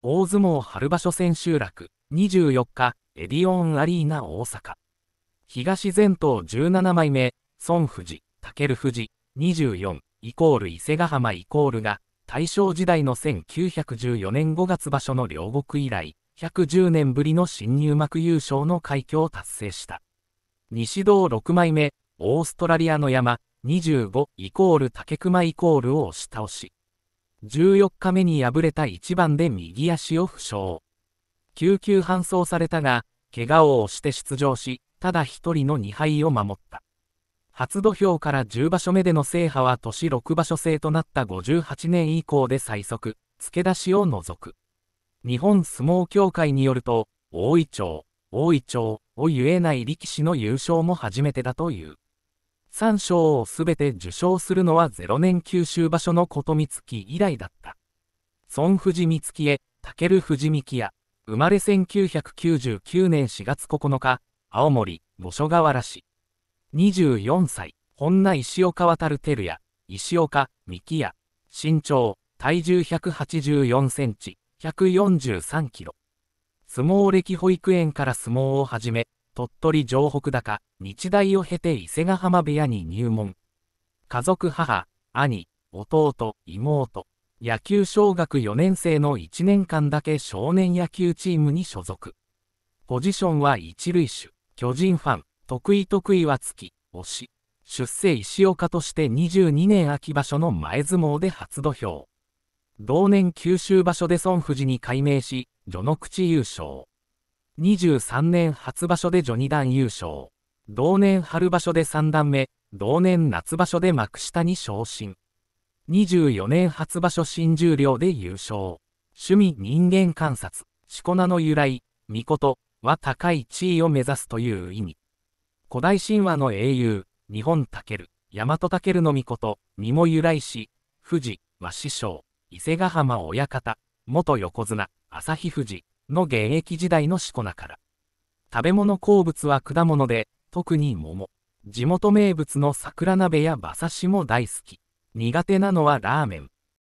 大相撲春場所千秋楽、24日、エディオンアリーナ大阪。東前頭17枚目、孫富士、武富士、24、イコール伊勢ヶ浜イコールが、大正時代の1914年5月場所の両国以来、110年ぶりの新入幕優勝の快挙を達成した。西道6枚目、オーストラリアの山、25イコール竹熊イコールを押し倒し。14日目に敗れた1番で右足を負傷。救急搬送されたが、怪我を押して出場し、ただ一人の2敗を守った。初土俵から10場所目での制覇は年6場所制となった58年以降で最速、付け出しを除く。日本相撲協会によると、大井町、大井町を言えない力士の優勝も初めてだという。3賞をすべて受賞するのは0年九州場所の琴光月以来だった。孫富士光木へ、武富士幹也、生まれ1999年4月9日、青森、五所川原市。24歳、本名石岡渡照也、石岡、三木屋、身長、体重184センチ、143キロ。相撲歴保育園から相撲を始め、鳥取城北高、日大を経て伊勢ヶ浜部屋に入門。家族母、兄、弟、妹、野球小学4年生の1年間だけ少年野球チームに所属。ポジションは一塁手、巨人ファン、得意得意は月、推し、出世石岡として22年秋場所の前相撲で初土俵。同年九州場所で孫富士に改名し、序の口優勝。23年初場所で序二段優勝。同年春場所で三段目、同年夏場所で幕下に昇進。24年初場所新十両で優勝。趣味人間観察、しこ名の由来、御事は高い地位を目指すという意味。古代神話の英雄、日本武大和武の御事にも由来し、富士は師匠、伊勢ヶ浜親方、元横綱、旭富士の現役時代のしこ名から。食べ物好物は果物で、特に桃。地元名物の桜鍋や馬刺しも大好き。苦手なのはラーメン。